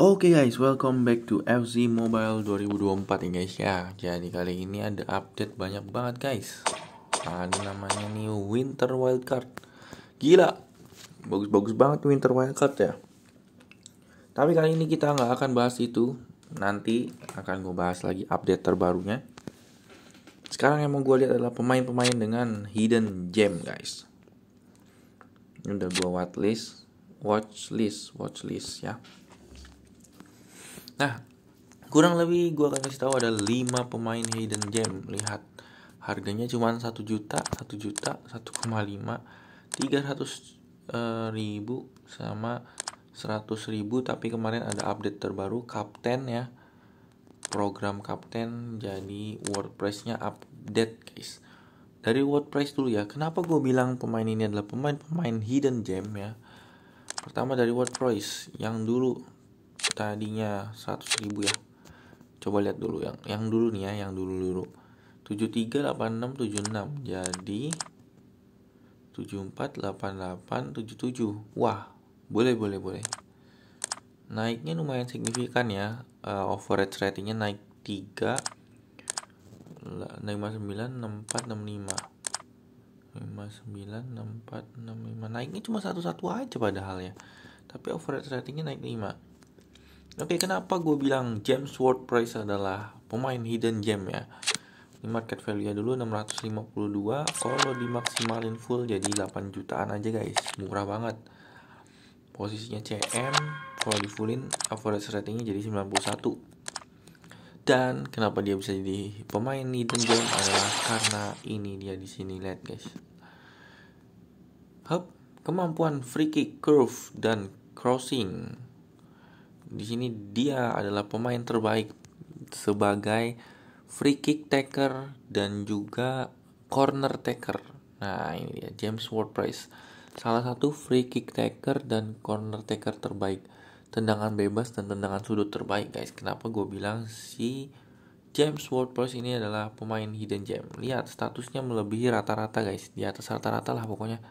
Oke guys, welcome back to FC Mobile 2024 nih guys ya. Jadi kali ini ada update banyak banget guys. Ada namanya nih Winter Wildcard. Gila, bagus-bagus banget Winter Wildcard ya. Tapi kali ini kita nggak akan bahas itu. Nanti akan gue bahas lagi update terbarunya. Sekarang yang mau gue lihat adalah pemain-pemain dengan hidden gem guys. Ini udah gue watchlist, watchlist, watchlist ya. Nah, kurang lebih gue akan kasih tahu ada 5 pemain hidden gem. Lihat, harganya cuma 1 juta, 1 juta, 1,5, 300 uh, ribu sama 100 ribu. Tapi kemarin ada update terbaru, kapten ya. Program kapten jadi WordPress-nya update guys. Dari WordPress dulu ya, kenapa gue bilang pemain ini adalah pemain-pemain hidden gem ya. Pertama dari WordPress yang dulu tadinya 100 ribu ya. Coba lihat dulu yang yang dulu nih ya yang dulu dulu. 738676 jadi 748877 wah boleh boleh boleh. Naiknya lumayan signifikan ya. Uh, average ratingnya naik 3 596465 596465 naiknya cuma satu-satu aja padahal ya. Tapi average ratingnya naik 5 Oke, kenapa gue bilang James Ward Price adalah pemain hidden gem ya? Ini market value-nya dulu 652, kalau dimaksimalin full jadi 8 jutaan aja guys, murah banget. Posisinya CM, kalau di fullin average ratingnya jadi 91. Dan kenapa dia bisa jadi pemain hidden gem adalah karena ini dia di sini lihat guys. Hup, kemampuan free kick, curve dan crossing di sini dia adalah pemain terbaik sebagai free kick taker dan juga corner taker. Nah, ini dia James Ward-Prowse. Salah satu free kick taker dan corner taker terbaik. Tendangan bebas dan tendangan sudut terbaik, guys. Kenapa gue bilang si James Ward-Prowse ini adalah pemain hidden gem. Lihat statusnya melebihi rata-rata, guys. Di atas rata-rata lah pokoknya.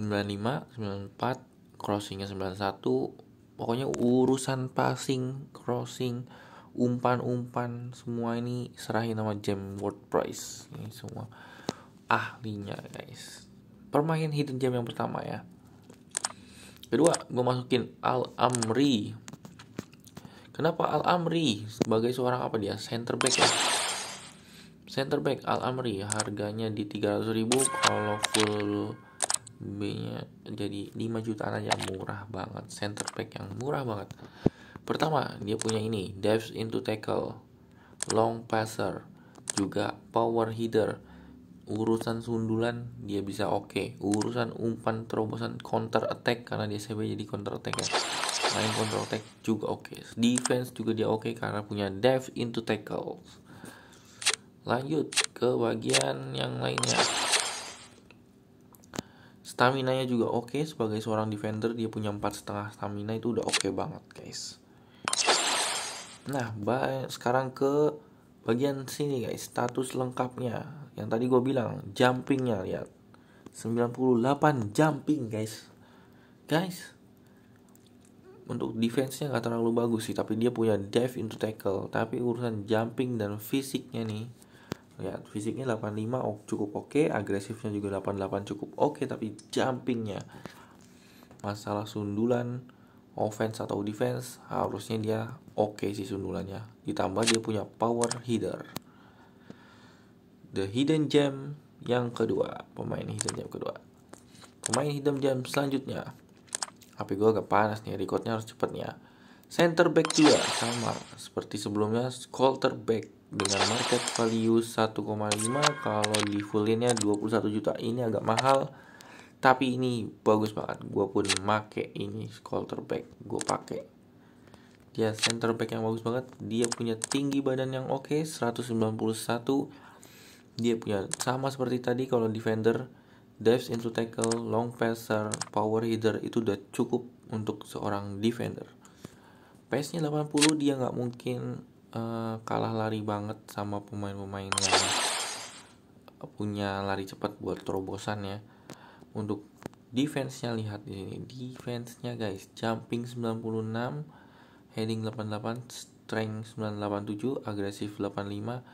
95, 94, crossingnya 91, pokoknya urusan passing crossing umpan-umpan semua ini serahin nama Jam World Prize ini semua ahlinya guys. Permain hidden gem yang pertama ya. Kedua gue masukin Al Amri. Kenapa Al Amri? Sebagai seorang apa dia? Center back ya? Center back Al Amri. Harganya di 300 ribu kalau full B-nya jadi 5 jutaan aja murah banget. Center back yang murah banget. Pertama dia punya ini depth into tackle long passer juga power header urusan sundulan dia bisa oke. Okay. urusan umpan terobosan counter attack karena dia CB jadi counter attack ya. Main counter attack juga oke. Okay. defense juga dia oke okay karena punya depth into tackle lanjut ke bagian yang lainnya stamina nya juga oke okay. sebagai seorang defender dia punya empat setengah stamina itu udah oke okay banget guys. Nah sekarang ke bagian sini guys status lengkapnya. Yang tadi gue bilang jumpingnya lihat. 98 jumping guys. Guys untuk defense-nya nggak terlalu bagus sih tapi dia punya depth into tackle. Tapi urusan jumping dan fisiknya nih ya fisiknya 85 oh, cukup oke okay. agresifnya juga 88 cukup oke okay, tapi jumpingnya masalah sundulan offense atau defense harusnya dia oke okay sih sundulannya. Ditambah dia punya power header the hidden gem yang kedua. Pemain hidden gem kedua. Pemain hidden gem selanjutnya. HP gue agak panas nih recordnya harus cepet nih ya. Center back juga sama seperti sebelumnya quarterback dengan market value 1,5 kalau di fullinnya 21 juta. Ini agak mahal tapi ini bagus banget. Gue pun make ini quarterback gue pakai dia center back yang bagus banget. Dia punya tinggi badan yang oke okay, 191 dia punya sama seperti tadi kalau defender depth into tackle long passer power hitter itu udah cukup untuk seorang defender. Pace nya 80 dia nggak mungkin uh, kalah lari banget sama pemain-pemain yang punya lari cepat buat terobosan ya. Untuk defense-nya lihat di sini. Defense-nya guys, jumping 96, heading 88 strength 987 agresif 85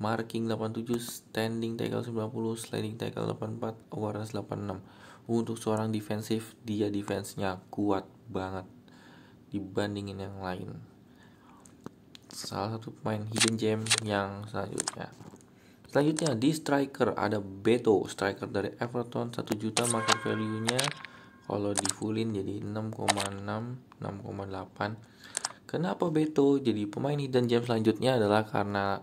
marking 87 standing tackle 90 sliding tackle 84 awareness 86 untuk seorang defensif dia defense-nya kuat banget dibandingin yang lain salah satu pemain hidden gem yang selanjutnya. Selanjutnya di striker ada Beto striker dari Everton 1 juta market value nya kalau di fullin jadi 6,6 6,8 kenapa Beto jadi pemain hidden gem selanjutnya adalah karena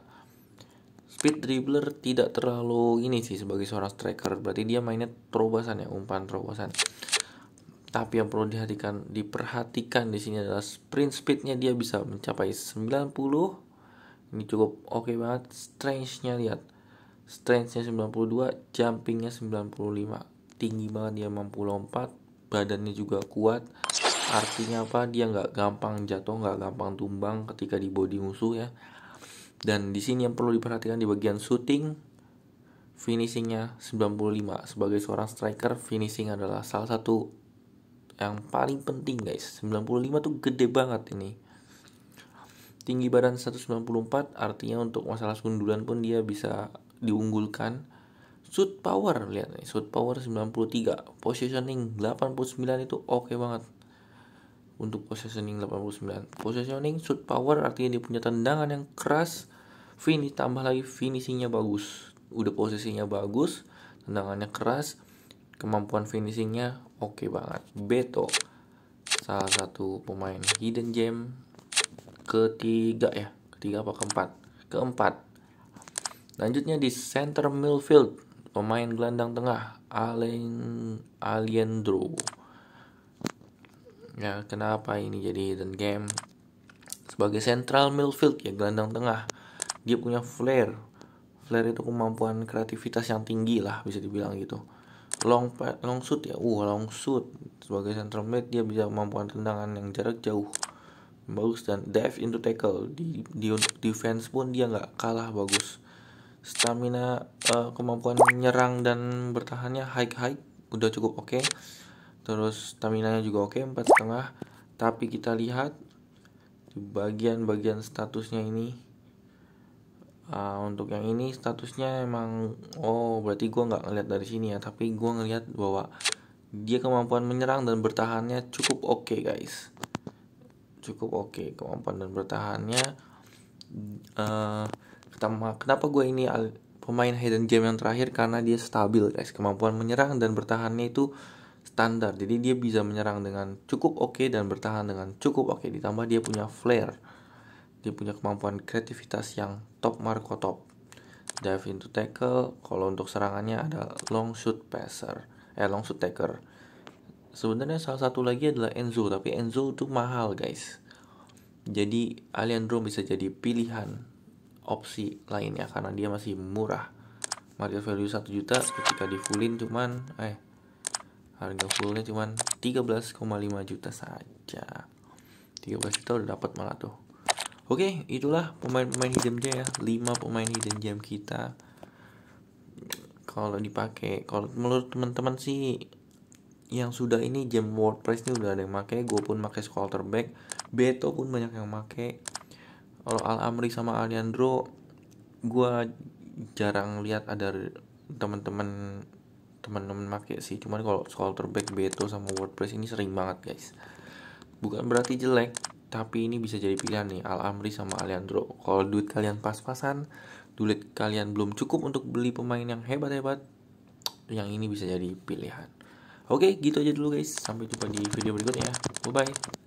speed dribbler tidak terlalu ini sih sebagai seorang striker. Berarti dia mainnya terobosan ya umpan terobosan tapi yang perlu diperhatikan diperhatikan di sini adalah sprint speednya dia bisa mencapai 90 ini cukup oke okay banget. Strength-nya lihat. Strength-nya 92 jumping-nya 95 tinggi banget dia mampu lompat. Badannya juga kuat. Artinya apa? Dia nggak gampang jatuh nggak gampang tumbang ketika di body musuh ya. Dan di sini yang perlu diperhatikan di bagian shooting finishingnya 95 sebagai seorang striker finishing adalah salah satu yang paling penting guys. 95 tuh gede banget ini. Tinggi badan 194 artinya untuk masalah sundulan pun dia bisa diunggulkan. Shoot power lihat nih shoot power 93 positioning 89 itu oke okay banget. Untuk positioning 89 positioning shoot power artinya dia punya tendangan yang keras. Finish tambah lagi finishingnya bagus. Udah posisinya bagus tendangannya keras. Kemampuan finishingnya oke okay banget. Beto salah satu pemain hidden gem ketiga ya. Ketiga apa keempat? Keempat. Lanjutnya di center midfield pemain gelandang tengah Allen Aliendro ya kenapa ini jadi hidden game sebagai central midfield ya gelandang tengah. Dia punya flare flare itu kemampuan kreativitas yang tinggi lah bisa dibilang gitu long long shoot ya? Uh long shoot sebagai central mid dia bisa kemampuan tendangan yang jarak jauh bagus dan dive into tackle. Di di defense pun dia nggak kalah bagus. Stamina uh, kemampuan menyerang dan bertahannya high high udah cukup oke. Okay terus stamina nya juga oke empat setengah. Tapi kita lihat di bagian-bagian statusnya ini uh, untuk yang ini statusnya emang oh berarti gue nggak ngeliat dari sini ya. Tapi gue ngeliat bahwa dia kemampuan menyerang dan bertahannya cukup oke okay, guys. Cukup oke okay. kemampuan dan bertahannya. Uh, kenapa gue ini pemain hidden gem yang terakhir? Karena dia stabil guys. Kemampuan menyerang dan bertahannya itu standar. Jadi dia bisa menyerang dengan cukup oke okay dan bertahan dengan cukup oke. Okay. ditambah dia punya flare dia punya kemampuan kreativitas yang top marco top. Dive into tackle kalau untuk serangannya ada long shoot passer. Eh long shoot taker. Sebenarnya salah satu lagi adalah Enzo tapi Enzo itu mahal guys. Jadi Alejandro bisa jadi pilihan opsi lainnya karena dia masih murah. Market value 1 juta ketika di fullin cuman eh harga fullnya cuma 13,5 juta saja. 13 juta udah dapat malah tuh Oke, itulah pemain-pemain hidden gem ya. 5 pemain hidden gem kita. Kalau dipakai, kalau menurut teman-teman sih yang sudah ini gem WordPress ini udah ada yang pakai, gue pun pakai Squalterback, Beto pun banyak yang pakai. Kalau Al Amri sama Aliandro, gue jarang lihat ada teman-teman teman-teman make sih cuman kalau soal terbaik Beto sama WordPress ini sering banget guys bukan berarti jelek tapi ini bisa jadi pilihan nih Al Amri sama Aliandro kalau duit kalian pas-pasan duit kalian belum cukup untuk beli pemain yang hebat-hebat yang ini bisa jadi pilihan. Oke gitu aja dulu guys. Sampai jumpa di video berikutnya. Bye bye